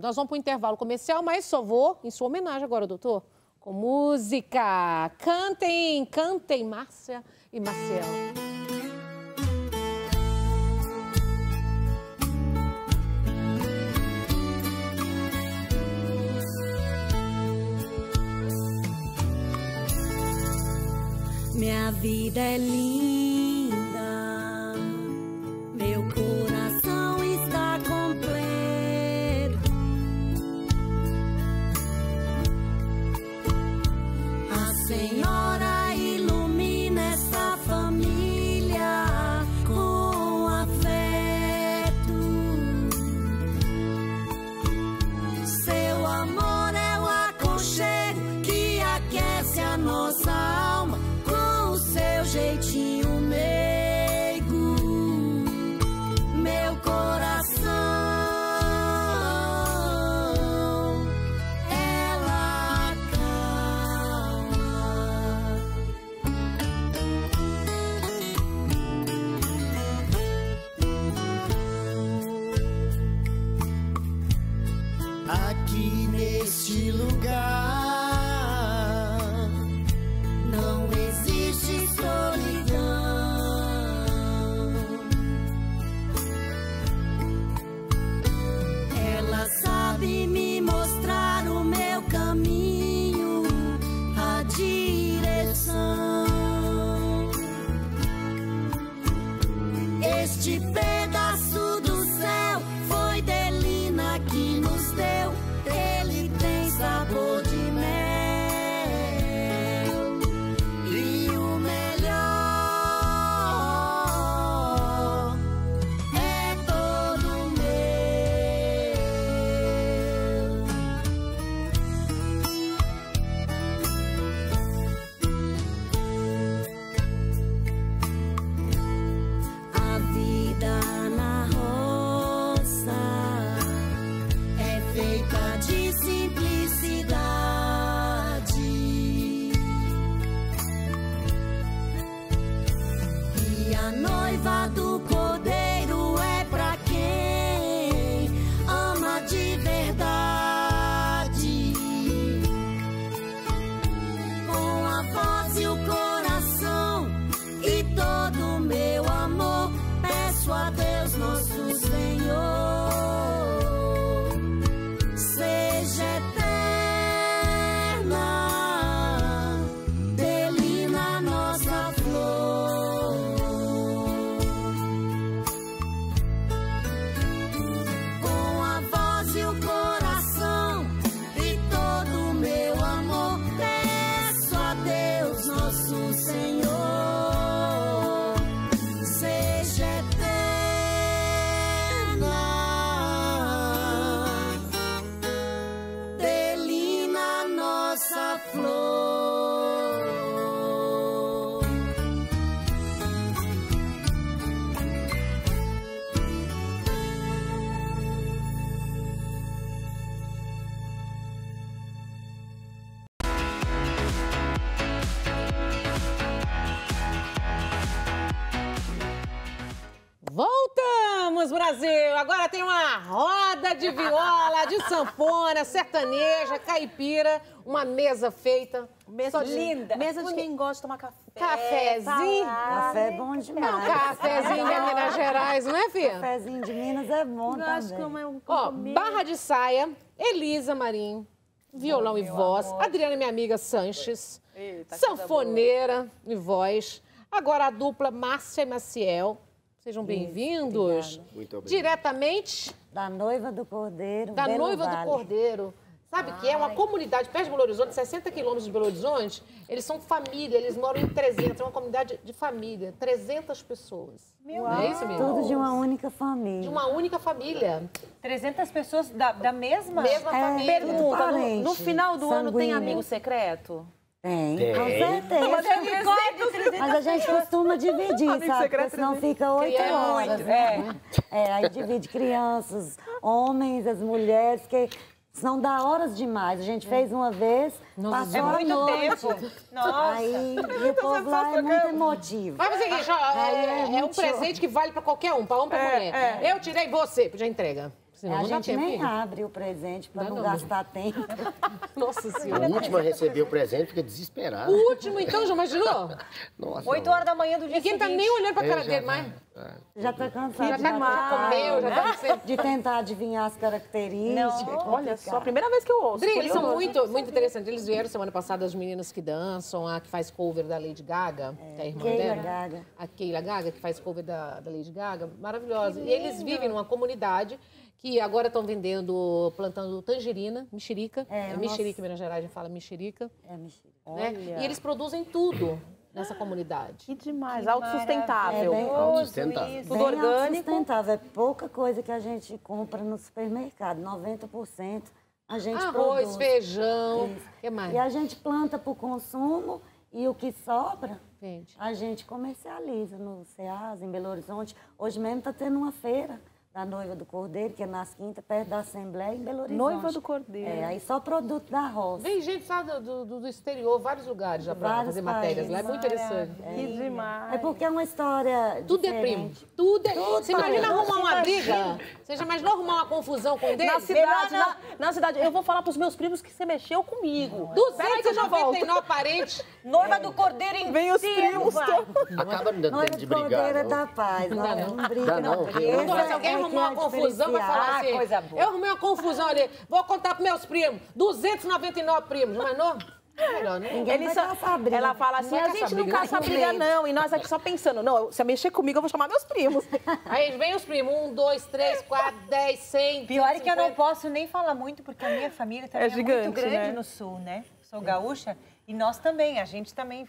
Nós vamos para o intervalo comercial, mas só vou em sua homenagem agora, doutor, com música. Cantem, cantem, Márcia e Marcel. Minha vida é linda, Aqui neste lugar Não existe solidão. Ela sabe me mostrar o meu caminho, a direção. Este pedaço Brasil! Agora tem uma roda de viola, de sanfona, sertaneja, caipira, uma mesa feita. Mesa Só de, linda. Mesa de quem gosta de tomar café. Cafezinho. falar. Café é bom É um demais. cafezinho de Minas Gerais, não é, filha? Cafezinho de Minas é bom Gosto também. como é um Ó, barra de saia, Elisa Marim, violão e voz, Adriana, minha amiga Sanches, Eita, sanfoneira e voz. Agora a dupla Márcia e Maciel. Sejam bem-vindos. Muito obrigado. Diretamente Da noiva do Cordeiro. da Belo Noiva do Vale. Cordeiro. Sabe que é uma comunidade perto de Belo Horizonte, 60 quilômetros de Belo Horizonte. Eles são família, eles moram em 300, é uma comunidade de família, 300 pessoas. Meu Não é isso, mesmo? Tudo de uma única família. De uma única família. 300 pessoas da, da mesma? Mesma É, família. Pergunta, no, no final do ano tem sanguíneo. amigo secreto? Tem, Tem. com certeza. Mas a gente costuma dividir, Amigo sabe? Porque senão fica oito Criança, horas. né? É, aí divide crianças, homens, as mulheres, que senão dá horas demais. A gente fez uma vez, passou É a muito noite. tempo. Nossa. Aí e o povo lá é muito emotivo. Mas fazer o seguinte, ó, é, é é um presente que vale pra qualquer um, pra homem, pra É, mulher. Eu tirei você, já entrega. Senão a não gente tempo, nem abre o presente para não, não. gastar tempo. Nossa A Senhora. última a receber o presente fica desesperada. O último, então, já imaginou? Nossa. 8 horas da manhã do dia Ninguém tá seguinte. nem olhando pra É, cara já dele tá. mais. Já está cansado Já de tá comeu, já tá sempre... de tentar adivinhar as características. é Olha só, a primeira vez que eu ouço. Dri, eles são muito, muito interessantes. Eles vieram semana passada, as meninas que dançam, a que faz cover da Lady Gaga, que é a irmã Keila dela. Gaga. A Keila Gaga, que faz cover da, da Lady Gaga, maravilhosa. E eles vivem numa comunidade que agora estão vendendo, plantando tangerina, mexerica. É, É, mexerica, em Minas Gerais a gente fala mexerica. É, mentira. Né? E eles produzem tudo nessa comunidade. Que demais, Que autossustentável. É bem- Autossustentável. isso. Tudo Bem orgânico. sustentável. É pouca coisa que a gente compra no supermercado. 90% a gente Arroz, produz. feijão. O Isso. que mais? E a gente planta para o consumo e o que sobra Gente. a gente comercializa no SEAS, em Belo Horizonte. Hoje mesmo está tendo uma feira da Noiva do Cordeiro, que é nas quintas, perto da Assembleia, em Belo Horizonte. Noiva do Cordeiro. É, aí só produto da roça. Vem gente sabe, do, do, do exterior, vários lugares já para fazer matérias lá. É muito interessante. Que demais. É porque é uma história Tudo é primo. diferente. Tudo é. Você imagina Tudo. arrumar uma briga? Você já imaginou arrumar uma confusão com deles? Na cidade, na, na cidade, eu vou falar pros meus primos que você mexeu comigo. Peraí que eu já volto. 299 parentes. Noiva do Cordeiro em Vem os primos. Acaba me dando Noiva tempo de do brigar. Cordeiro é não. da paz. Não, não, não. briga, não. Agora, é- se alguém é arrumar é uma confusão, vai falar Ah, assim. coisa boa. Eu arrumei uma confusão ali. Vou contar pros meus primos. 299 primos. Não é não? Melhor, né? Só- ela fala assim, a gente não caça com briga não. E nós aqui só pensando, não, se eu mexer comigo eu vou chamar meus primos. Aí vem os primos. Um, dois, três, quatro, dez, cem. Pior é que eu não 150. posso nem falar muito, porque a minha família também é, gigante, muito grande né? no sul, né? Sou gaúcha e nós também, a gente também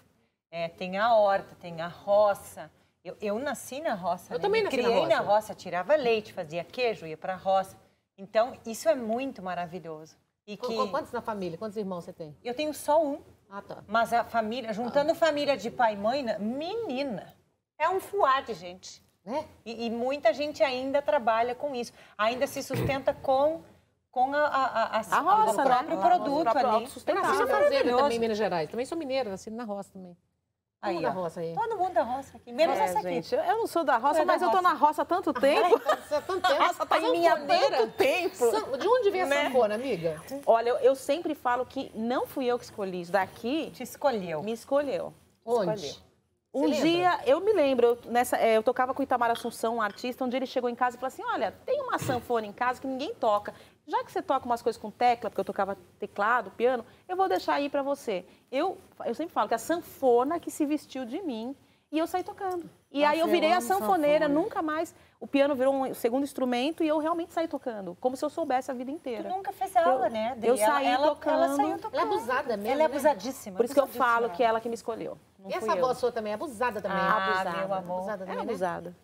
é, tem a horta, tem a roça. Eu, eu nasci na roça, Eu né? também nasci na criei na roça. roça, tirava leite, fazia queijo, ia pra roça. Então, isso é muito maravilhoso. E Qu- que qu- Quantos na família? Quantos irmãos você tem? eu tenho só um, Ah, tá. mas a família, juntando família de pai e mãe, né, menina, é um fuá de gente. Né? E, e muita gente ainda trabalha com isso. Ainda se sustenta com, com a, a, a, A roça, o né? próprio O produto próprio ali. Eu autossustentável. nasci na fazenda também, em Minas Gerais. Também sou mineira, nasci na roça também. Todo Aí, mundo da roça aí. Todo mundo da roça aqui. Menos É, essa aqui. gente, eu não sou da roça, é da mas eu tô roça. na roça há tanto tempo. Você é tanto tempo. A roça tá em Sanfoneira? tanto tempo. De onde vem a Né? sanfona, amiga? Olha, eu, eu sempre falo que não fui eu que escolhi isso daqui, Te escolheu. me escolheu. Onde? Escolheu. Um lembra? dia, eu me lembro, eu, nessa, é, eu tocava com o Itamar Assunção, um artista, um dia ele chegou em casa e falou assim, olha, tem uma sanfona em casa que ninguém toca. Já que você toca umas coisas com tecla, porque eu tocava teclado, piano, eu vou deixar aí pra você. Eu, eu sempre falo que a sanfona que se vestiu de mim e eu saí tocando. E Nossa, aí eu eu virei a amo sanfoneira, sanfona. nunca mais... O piano virou um segundo instrumento e eu realmente saí tocando, como se eu soubesse a vida Tu inteira. nunca fez aula, Eu- né? Adri? eu Ela- saí ela, Ela tocando. saiu tocando. Ela é abusada mesmo, Ela é né? abusadíssima. Por isso que eu falo que é ela que me escolheu. Não E essa eu. avó sua também é abusada também. Ah, abusada. meu amor. Abusada É também, né? abusada.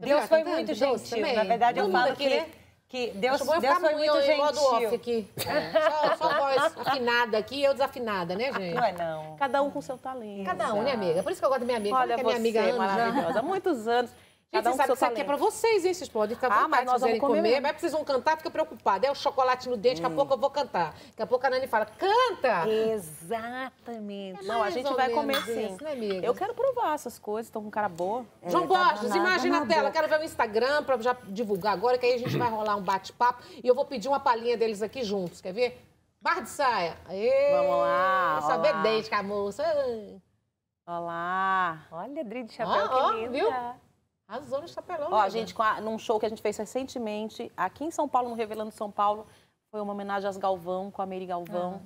Deus viu? foi muito gentil. Na verdade, eu Todo falo aqui, que, né? Que Deus, Acho eu Deus ficar foi muito em modo off gentil. aqui. Só, só voz afinada aqui e eu desafinada, né, gente? Não é não. Cada um com seu talento. Cada um, né, amiga? Por isso que eu gosto da minha amiga. Olha, que é minha amiga Ana já. maravilhosa. Há muitos anos. Cada um sabe que isso aqui é pra vocês, hein? Vocês podem ficar à Ah, mas nós vamos comer comer. Mas precisam cantar, fica preocupada. É o chocolate no dente, daqui a pouco eu vou cantar. Daqui a pouco a Nani fala, canta! Exatamente. Não, a gente vai comer isso, sim. né? Eu quero provar essas coisas, estão com cara boa. João É, tá Borges, imagina na tela. Quero ver o Instagram pra já divulgar agora, que aí a gente vai rolar um bate-papo. E eu vou pedir uma palhinha deles aqui juntos, quer ver? Bar de saia. Aê, Vamos lá, Essa olá. obediente com a moça. Olá. Olha, Adri de chapéu, ó, que linda. viu? Arrasou no chapelão. Ó, gente, com a- num show que a gente fez recentemente, aqui em São Paulo, no Revelando São Paulo, foi uma homenagem às Galvão, com a Mary Galvão.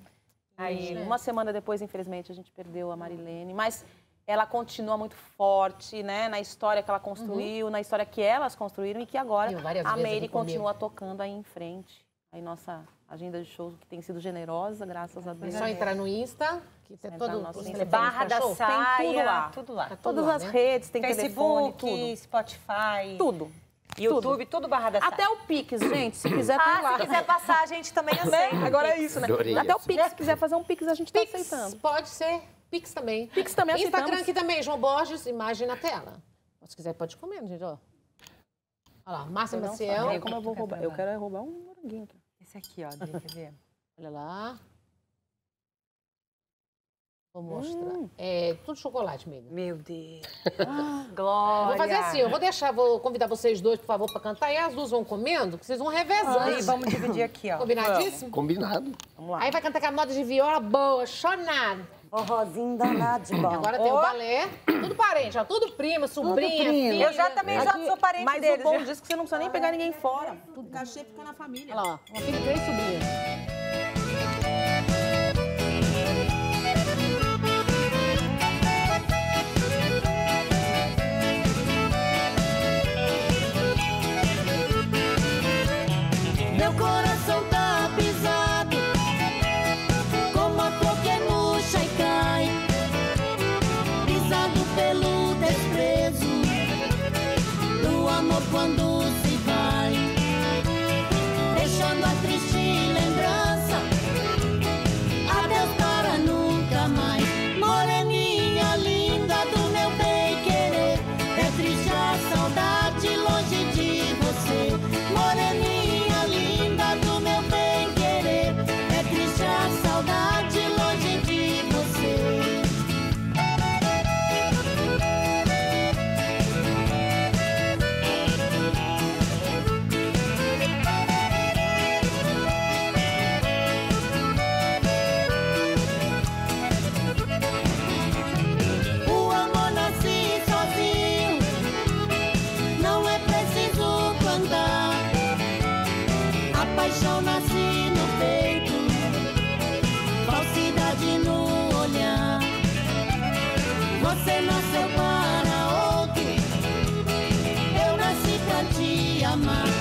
Aí, E né? uma semana depois, infelizmente, a gente perdeu a Marilene. Mas ela continua muito forte, né? Na história que ela construiu, na história que elas construíram e que agora a comigo. continua tocando aí em frente. Aí nossa agenda de shows que tem sido generosa, graças a É Deus. só entrar no Insta, que tem Entrar todo no nosso Barra da show. saia, Tem tudo lá. tudo lá. Tá tudo Todas lá, as né? redes, tem telefone, Facebook, tudo. Spotify, Tudo. YouTube, tudo Barra da Saia. Até o Pix, gente, se quiser tem Ah, lá. se quiser passar, a gente também Né? aceita. Agora é isso, né? Adorei Até o essa. Pix, se quiser fazer um Pix, a gente tá Pix, aceitando. pode ser. Pix também. Pix também Instagram aceitamos. aqui também, João Borges, imagem na tela. Se quiser, pode comer, gente, ó. Olha lá, Márcia Não Maciel. como eu vou roubar. Eu quero é roubar um moranguinho aqui. Esse aqui, ó, quer ver? Olha lá. Vou mostrar. É tudo chocolate, amiga. Meu Deus. Eu Glória. Vou fazer assim, eu vou deixar, vou convidar vocês dois, por favor, pra cantar. E as duas vão comendo, que vocês vão revezando. Aí, vamos dividir aqui, ó. Combinadíssimo? Combinado. Vamos lá. Aí vai cantar com a moda de viola boa, chonado. Forrozinho danado de bom. Agora tem o balé. Tudo parente, ó. Tudo prima, sobrinha, prima. filha. Eu já também já sou parente Mas deles. o bom disso é que você não precisa nem pegar ninguém fora. O cachê fica na família. Olha lá, ó. Uma filha e três sobrinhas. cuando summer.